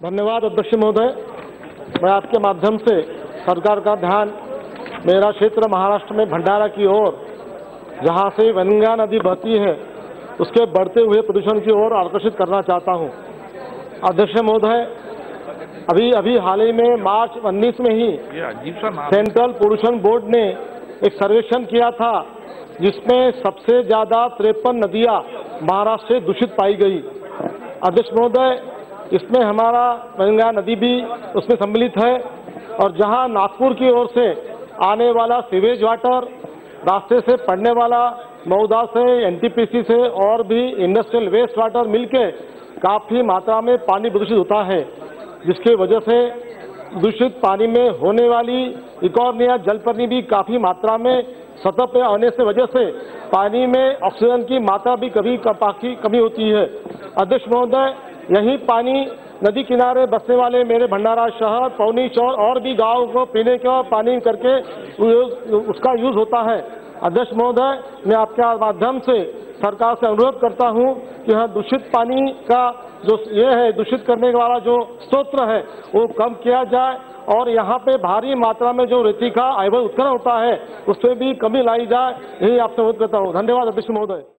धन्यवाद अध्यक्ष महोदय। मैं आपके माध्यम से सरकार का ध्यान मेरा क्षेत्र महाराष्ट्र में भंडारा की ओर जहाँ से गंगा नदी बहती है उसके बढ़ते हुए प्रदूषण की ओर आकर्षित करना चाहता हूँ। अध्यक्ष महोदय अभी अभी हाल ही में मार्च 19 में ही। सेंट्रल पोल्यूशन बोर्ड ने एक सर्वेक्षण किया था जिसमें सबसे ज़्यादा तिरपन नदियाँ महाराष्ट्र से दूषित पाई गई। अध्यक्ष महोदय इसमें हमारा गंगा नदी भी उसमें सम्मिलित है और जहाँ नागपुर की ओर से आने वाला सीवेज वाटर रास्ते से पड़ने वाला मऊदा से एनटीपीसी से और भी इंडस्ट्रियल वेस्ट वाटर मिलके काफ़ी मात्रा में पानी प्रदूषित होता है, जिसके वजह से दूषित पानी में होने वाली इकॉर्निया जलपर्णी भी काफ़ी मात्रा में सतह पे आने से वजह से पानी में ऑक्सीजन की मात्रा भी कभी काफ़ी कमी होती है। अध्यक्ष महोदय यही पानी नदी किनारे बसने वाले मेरे भंडारा शहर पौनी चौर और भी गाँव को पीने का पानी करके उसका यूज़ होता है। अध्यक्ष महोदय, मैं आपके माध्यम से सरकार से अनुरोध करता हूँ कि यहाँ दूषित पानी का जो ये है, दूषित करने वाला जो स्रोत है, वो कम किया जाए और यहाँ पे भारी मात्रा में जो रेती का आयवल उत्खनन होता है उसमें भी कमी लाई जाए। यही आपसे अनुरोध करता हूँ। धन्यवाद अध्यक्ष महोदय।